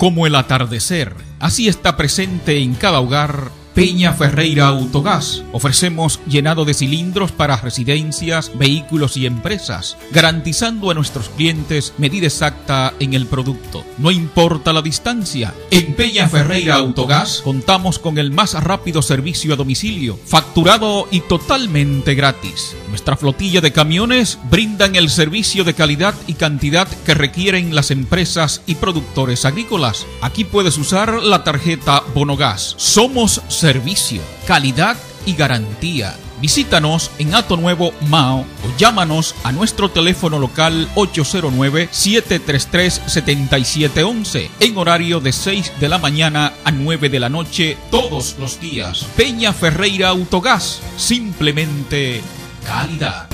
como el atardecer. Así está presente en cada hogar Peña Ferreira Autogás. Ofrecemos llenado de cilindros para residencias, vehículos y empresas, garantizando a nuestros clientes medida exacta en el producto. No importa la distancia. En Peña Ferreira Autogás contamos con el más rápido servicio a domicilio, facturado y totalmente gratis. Nuestra flotilla de camiones brindan el servicio de calidad y cantidad que requieren las empresas y productores agrícolas. Aquí puedes usar la tarjeta Bonogas. Somos servicio, calidad y garantía. Visítanos en Ato Nuevo Mao o llámanos a nuestro teléfono local 809-733-7711 en horario de 6 de la mañana a 9 de la noche todos los días. Peña Ferreira Autogás, simplemente calidad.